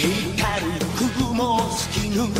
光る雲を突き抜